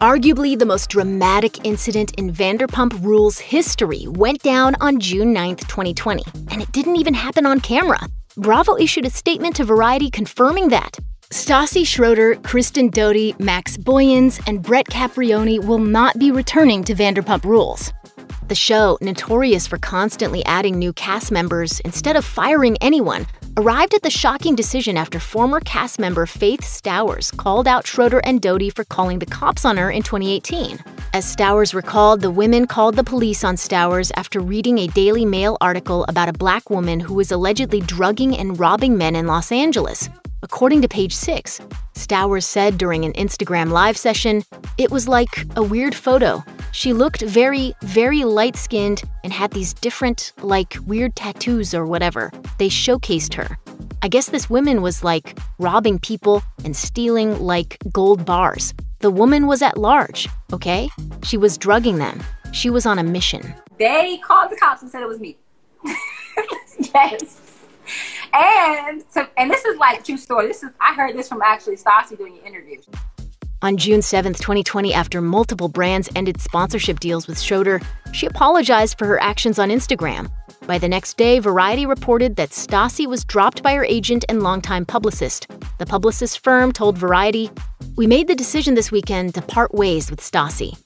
Arguably the most dramatic incident in Vanderpump Rules history went down on June 9, 2020, and it didn't even happen on camera. Bravo issued a statement to Variety confirming that. Stassi Schroeder, Kristen Doute, Max Boyens, and Brett Caprioni will not be returning to Vanderpump Rules. The show, notorious for constantly adding new cast members instead of firing anyone, arrived at the shocking decision after former cast member Faith Stowers called out Schroeder and Doute for calling the cops on her in 2018. As Stowers recalled, the women called the police on Stowers after reading a Daily Mail article about a black woman who was allegedly drugging and robbing men in Los Angeles. According to page 6, Stowers said during an Instagram live session, it was like a weird photo. She looked very, very light skinned and had these different, like, weird tattoos or whatever. They showcased her. I guess this woman was like robbing people and stealing like gold bars. The woman was at large, okay? She was drugging them. She was on a mission. They called the cops and said it was me. yes. And so, and this is like true story. This is I heard this from actually Stassi doing an interview. On June 7, 2020, after multiple brands ended sponsorship deals with Schroeder, she apologized for her actions on Instagram. By the next day, Variety reported that Stassi was dropped by her agent and longtime publicist. The publicist firm told Variety, We made the decision this weekend to part ways with Stassi.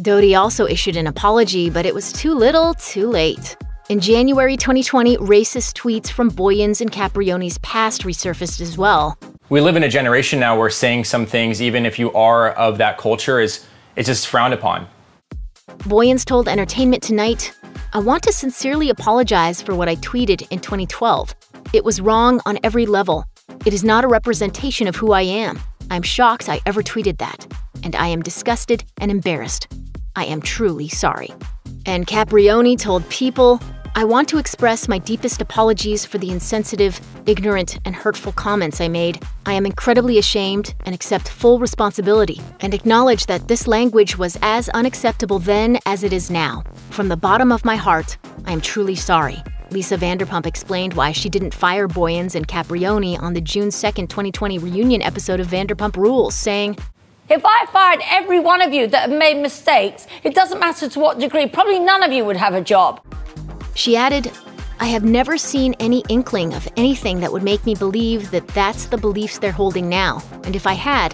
Doute also issued an apology, but it was too little, too late. In January 2020, racist tweets from Boyens and Caprioni's past resurfaced as well. We live in a generation now where saying some things, even if you are of that culture, is it's just frowned upon. Boyens told Entertainment Tonight, I want to sincerely apologize for what I tweeted in 2012. It was wrong on every level. It is not a representation of who I am. I'm shocked I ever tweeted that. And I am disgusted and embarrassed. I am truly sorry. And Caprioni told People, I want to express my deepest apologies for the insensitive, ignorant, and hurtful comments I made. I am incredibly ashamed and accept full responsibility and acknowledge that this language was as unacceptable then as it is now. From the bottom of my heart, I am truly sorry. Lisa Vanderpump explained why she didn't fire Boyens and Caprioni on the June 2, 2020 reunion episode of Vanderpump Rules, saying, if I fired every one of you that have made mistakes, it doesn't matter to what degree, probably none of you would have a job. She added, I have never seen any inkling of anything that would make me believe that that's the beliefs they're holding now, and if I had,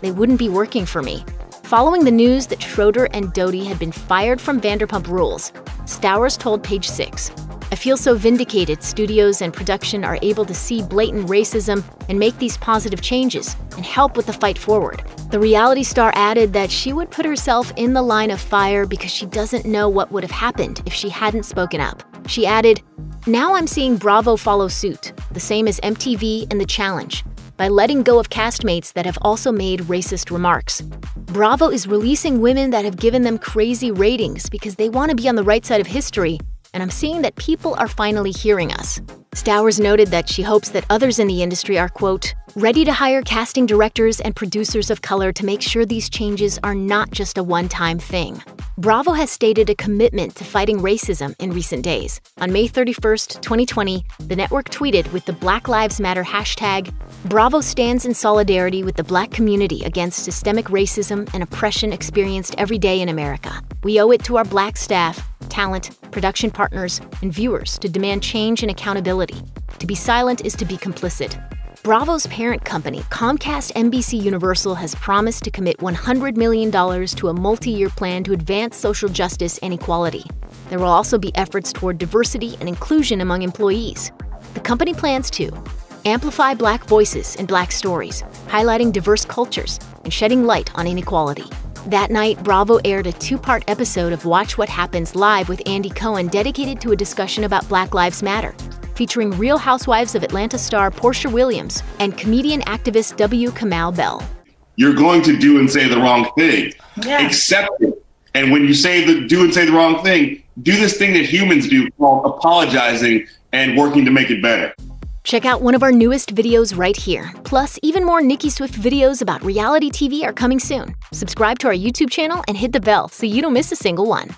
they wouldn't be working for me. Following the news that Schroeder and Doute had been fired from Vanderpump Rules, Stowers told Page Six, I feel so vindicated studios and production are able to see blatant racism and make these positive changes and help with the fight forward. The reality star added that she would put herself in the line of fire because she doesn't know what would have happened if she hadn't spoken up. She added, Now I'm seeing Bravo follow suit, the same as MTV and The Challenge, by letting go of castmates that have also made racist remarks. Bravo is releasing women that have given them crazy ratings because they want to be on the right side of history and I'm seeing that people are finally hearing us. Stowers noted that she hopes that others in the industry are, quote, ready to hire casting directors and producers of color to make sure these changes are not just a one time thing. Bravo has stated a commitment to fighting racism in recent days. On May 31, 2020, the network tweeted with the Black Lives Matter hashtag Bravo stands in solidarity with the black community against systemic racism and oppression experienced every day in America. We owe it to our black staff talent, production partners, and viewers to demand change and accountability. To be silent is to be complicit. Bravo's parent company, Comcast NBC Universal, has promised to commit $100 million to a multi year plan to advance social justice and equality. There will also be efforts toward diversity and inclusion among employees. The company plans to amplify Black voices and Black stories, highlighting diverse cultures, and shedding light on inequality. That night, Bravo aired a two part episode of Watch What Happens live with Andy Cohen dedicated to a discussion about Black Lives Matter, featuring Real Housewives of Atlanta star Porsha Williams and comedian activist W. Kamau Bell. You're going to do and say the wrong thing. Yeah. Accept it. And when you say the do and say the wrong thing, do this thing that humans do called apologizing and working to make it better. Check out one of our newest videos right here. Plus, even more Nicki Swift videos about reality TV are coming soon. Subscribe to our YouTube channel and hit the bell so you don't miss a single one.